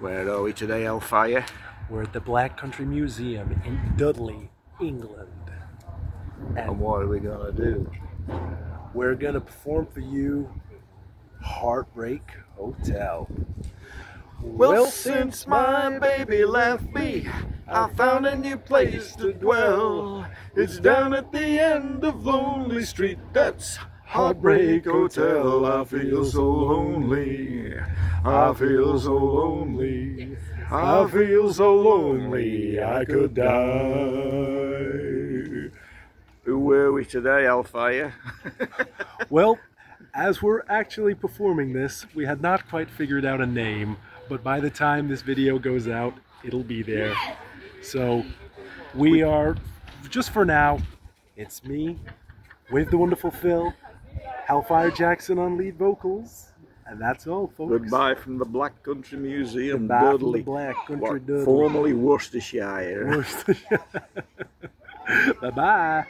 Where are we today, Hellfire? We're at the Black Country Museum in Dudley, England. And what are we gonna do? We're gonna perform for you Heartbreak Hotel. Well, since my baby left me, I found a new place to dwell. It's down at the end of Lonely Street. That's Heartbreak Hotel. I feel so lonely. I feel so lonely. I feel so lonely. I could die. Who were we today, Hellfire? Well, as we're actually performing this, we had not quite figured out a name, but by the time this video goes out, it'll be there. So we are, just for now, it's me with the wonderful Phil, Hellfire Jackson on lead vocals, and that's all, folks. Goodbye from the Black Country Museum, Goodbye Dudley. Black Country Dudley. Formerly Worcestershire. bye bye.